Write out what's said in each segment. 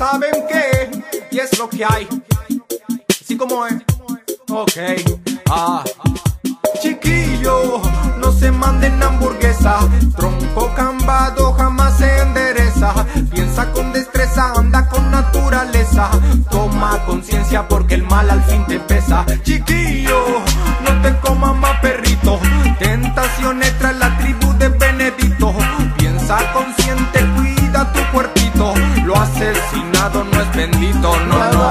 saben qué, y es lo que hay. Así como es. Ok. Ah. Chiquillo, no se manden hamburguesa. Tronco cambado jamás se endereza. Piensa con destreza, anda con naturaleza. Toma conciencia porque el mal al fin te pesa. Chiquillo, no te comas más no es bendito, no, no.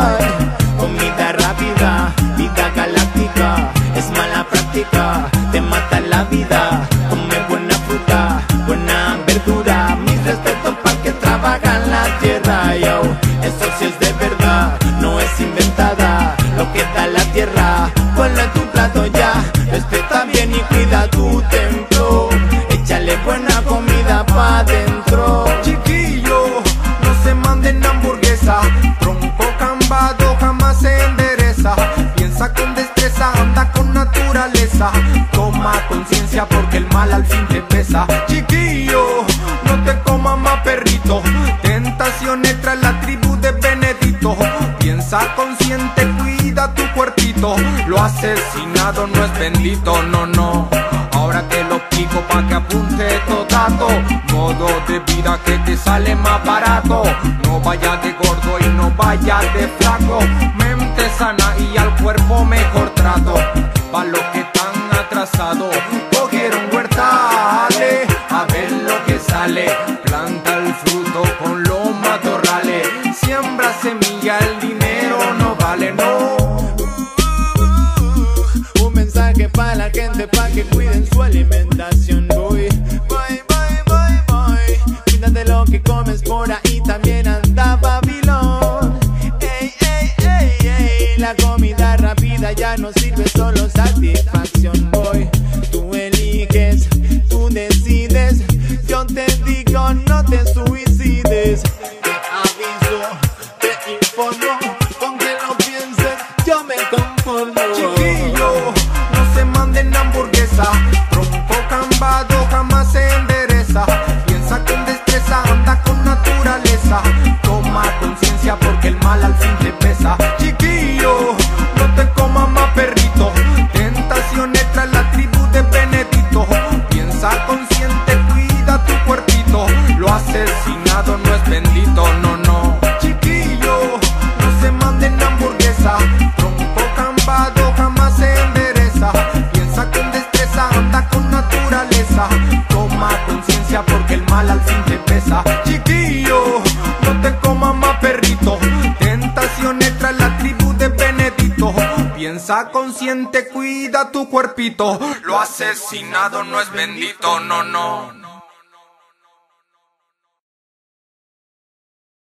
Comida rápida, vida galáctica, es mala práctica, te mata la vida. Come buena fruta, buena verdura, mis respetos pa' que trabajan la tierra, yo. Eso sí es de verdad, no es inventada, lo que da la tierra, ponlo en tu plato al fin te pesa. Chiquillo, no te comas más perrito. Tentaciones tras la tribu de Benedito. Piensa consciente, cuida tu cuerpito. Lo asesinado no es bendito, no, no. Ahora te lo explico pa' que apunte todo dato. Modo de vida que te sale más barato. No vaya de gordo y no vaya de flaco. Mente sana y al cuerpo mejor trato. Pa' los atrasados, cogieron huertales. A ver lo que sale. Planta el fruto con los matorrales. Siembra semilla, el dinero no vale, no. Un mensaje para la gente pa' que cuiden su alimentación. Comida rápida ya no sirve, solo satisfacción. Voy, tú eliges, tú decides. Yo te digo, no te suicides. Te aviso, te informo. Con que lo pienses, yo me conformo. Chiquillo, no se manden hamburguesa. Tronco cambado jamás se endereza. Piensa con destreza, anda con naturaleza. Toma conciencia porque el mal al fin te pesa. Chiquillo, porque el mal al fin te pesa. Chiquillo, no te comas más perrito. Tentaciones tras la tribu de Benedito. Piensa consciente, cuida tu cuerpito. Lo asesinado no es bendito, no, no.